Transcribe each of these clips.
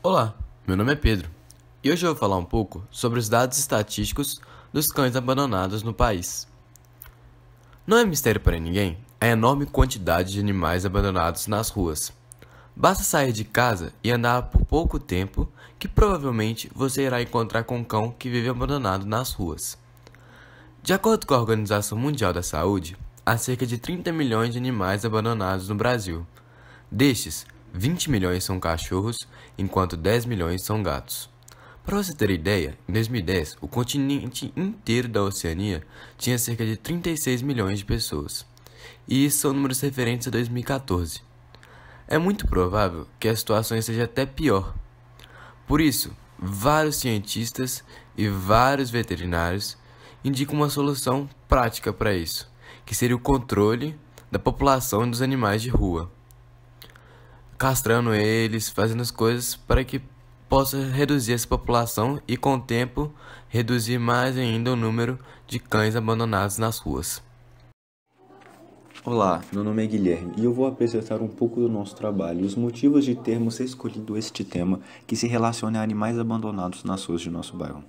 Olá, meu nome é Pedro e hoje eu vou falar um pouco sobre os dados estatísticos dos cães abandonados no país. Não é mistério para ninguém a enorme quantidade de animais abandonados nas ruas. Basta sair de casa e andar por pouco tempo que provavelmente você irá encontrar com um cão que vive abandonado nas ruas. De acordo com a Organização Mundial da Saúde, há cerca de 30 milhões de animais abandonados no Brasil. Destes, 20 milhões são cachorros, enquanto 10 milhões são gatos. Para você ter ideia, em 2010, o continente inteiro da Oceania tinha cerca de 36 milhões de pessoas. E isso são números referentes a 2014. É muito provável que a situação seja até pior. Por isso, vários cientistas e vários veterinários indicam uma solução prática para isso, que seria o controle da população dos animais de rua castrando eles, fazendo as coisas para que possa reduzir essa população e, com o tempo, reduzir mais ainda o número de cães abandonados nas ruas. Olá, meu nome é Guilherme e eu vou apresentar um pouco do nosso trabalho e os motivos de termos escolhido este tema que se relaciona a animais abandonados nas ruas de nosso bairro.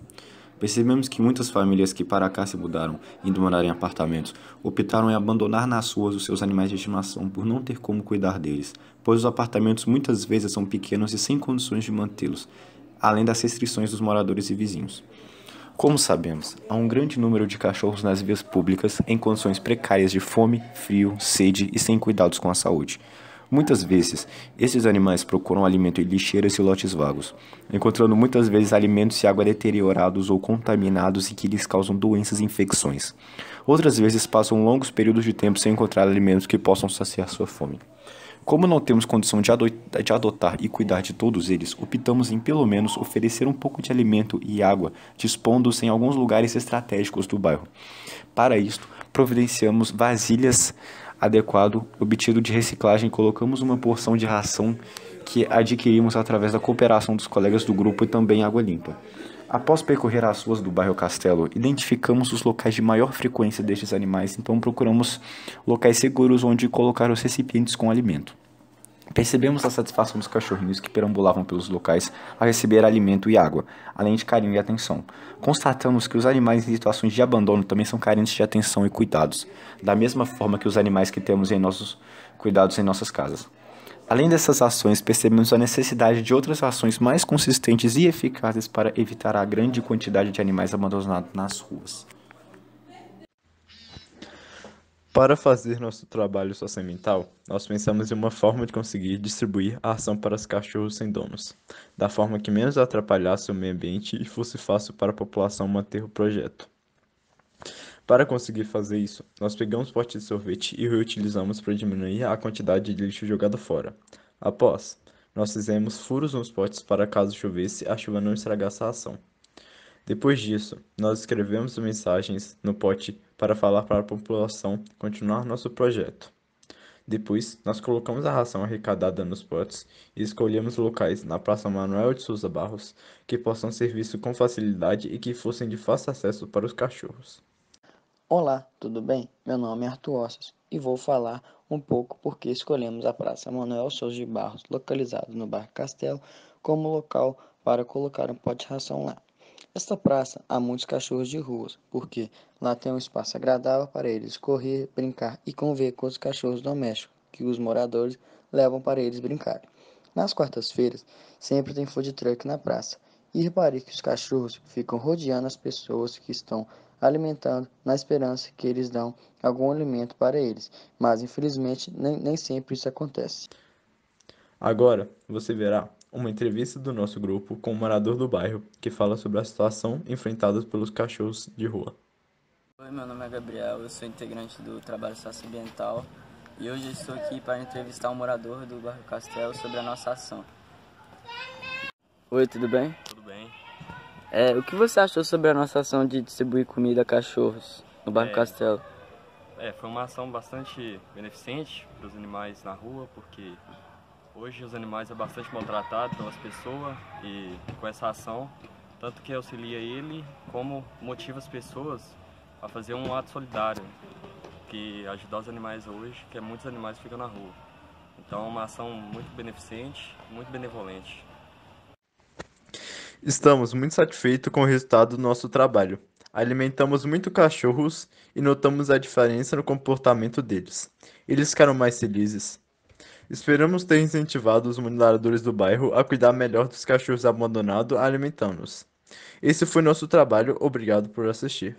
Percebemos que muitas famílias que para cá se mudaram, indo morar em apartamentos, optaram em abandonar nas ruas os seus animais de estimação por não ter como cuidar deles, pois os apartamentos muitas vezes são pequenos e sem condições de mantê-los, além das restrições dos moradores e vizinhos. Como sabemos, há um grande número de cachorros nas vias públicas em condições precárias de fome, frio, sede e sem cuidados com a saúde. Muitas vezes, esses animais procuram alimento em lixeiras e lotes vagos, encontrando muitas vezes alimentos e água deteriorados ou contaminados e que lhes causam doenças e infecções. Outras vezes passam longos períodos de tempo sem encontrar alimentos que possam saciar sua fome. Como não temos condição de, de adotar e cuidar de todos eles, optamos em pelo menos oferecer um pouco de alimento e água, dispondo-os em alguns lugares estratégicos do bairro. Para isto, providenciamos vasilhas adequado obtido de reciclagem, colocamos uma porção de ração que adquirimos através da cooperação dos colegas do grupo e também água limpa. Após percorrer as ruas do bairro Castelo, identificamos os locais de maior frequência destes animais, então procuramos locais seguros onde colocar os recipientes com alimento. Percebemos a satisfação dos cachorrinhos que perambulavam pelos locais a receber alimento e água, além de carinho e atenção. Constatamos que os animais em situações de abandono também são carentes de atenção e cuidados, da mesma forma que os animais que temos em nossos cuidados em nossas casas. Além dessas ações, percebemos a necessidade de outras ações mais consistentes e eficazes para evitar a grande quantidade de animais abandonados nas ruas. Para fazer nosso trabalho socioambiental, nós pensamos em uma forma de conseguir distribuir a ação para os cachorros sem donos, da forma que menos atrapalhasse o meio ambiente e fosse fácil para a população manter o projeto. Para conseguir fazer isso, nós pegamos potes de sorvete e reutilizamos para diminuir a quantidade de lixo jogado fora. Após, nós fizemos furos nos potes para caso chovesse, a chuva não estragasse a ação. Depois disso, nós escrevemos mensagens no pote para falar para a população continuar nosso projeto. Depois, nós colocamos a ração arrecadada nos potes e escolhemos locais na Praça Manuel de Souza Barros que possam ser vistos com facilidade e que fossem de fácil acesso para os cachorros. Olá, tudo bem? Meu nome é Arthur Ossas e vou falar um pouco porque escolhemos a Praça Manuel Souza de Barros, localizado no bairro Castelo, como local para colocar um pote de ração lá. Esta praça há muitos cachorros de ruas, porque lá tem um espaço agradável para eles correr, brincar e conviver com os cachorros domésticos que os moradores levam para eles brincarem. Nas quartas-feiras, sempre tem food truck na praça. E repare que os cachorros ficam rodeando as pessoas que estão alimentando na esperança que eles dão algum alimento para eles, mas infelizmente nem, nem sempre isso acontece. Agora você verá uma entrevista do nosso grupo com um morador do bairro que fala sobre a situação enfrentada pelos cachorros de rua. Oi, meu nome é Gabriel, eu sou integrante do Trabalho Socioambiental e hoje estou aqui para entrevistar um morador do bairro Castelo sobre a nossa ação. Oi, tudo bem? Tudo bem. É, o que você achou sobre a nossa ação de distribuir comida a cachorros no bairro é, Castelo? É, foi uma ação bastante beneficente para os animais na rua, porque Hoje os animais é bastante maltratado pelas pessoas e com essa ação, tanto que auxilia ele como motiva as pessoas a fazer um ato solidário, que ajudar os animais hoje, que muitos animais ficam na rua. Então é uma ação muito beneficente, muito benevolente. Estamos muito satisfeitos com o resultado do nosso trabalho. Alimentamos muito cachorros e notamos a diferença no comportamento deles. Eles ficaram mais felizes. Esperamos ter incentivado os moradores do bairro a cuidar melhor dos cachorros abandonados alimentando-os. Esse foi nosso trabalho. Obrigado por assistir.